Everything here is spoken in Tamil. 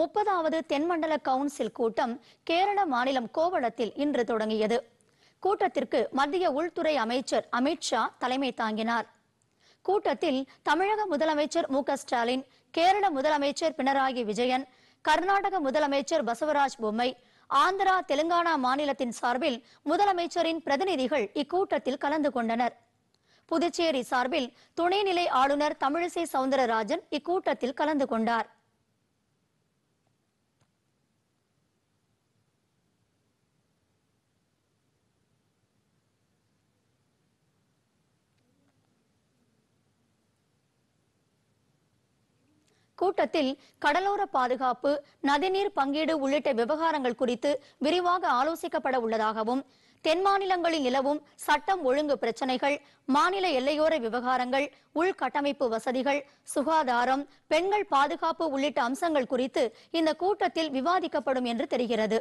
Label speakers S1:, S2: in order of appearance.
S1: முப்பதாவது தென்மண்டல கவுன்சில் கூட்டம் கேரள மாநிலம் கோவளத்தில் இன்று தொடங்கியது. கூட்டத்திற்கு மத்திய உள்துறை அமைச்சர் அமித்ஷா தலைமை தாங்கினார். கூட்டத்தில் தமிழக முதலமைச்சர் மு ஸ்டாலின் கேரள முதலமைச்சர் பினராயி விஜயன் கர்நாடக முதலமைச்சர் பசவராஜ் பொம்மை ஆந்திரா தெலுங்கானா மாநிலத்தின் சார்பில் முதலமைச்சரின் பிரதிநிதிகள் இக்கூட்டத்தில் கலந்து கொண்டனர். புதுச்சேரி சார்பில் துணைநிலை ஆளுநர் தமிழிசை சவுந்தரராஜன் இக்கூட்டத்தில் கலந்து கொண்டார். கூட்டத்தில் கடலோர பாதுகாப்பு நதிநீர் பங்கீடு உள்ளிட்ட விவகாரங்கள் குறித்து விரிவாக ஆலோசிக்கப்பட உள்ளதாகவும் தென் மாநிலங்களில் நிலவும் சட்டம் ஒழுங்கு பிரச்சனைகள் மாநில எல்லையோர விவகாரங்கள் உள்கட்டமைப்பு வசதிகள் சுகாதாரம் பெண்கள் பாதுகாப்பு உள்ளிட்ட அம்சங்கள் குறித்து இந்த கூட்டத்தில் விவாதிக்கப்படும் என்று தெரிகிறது.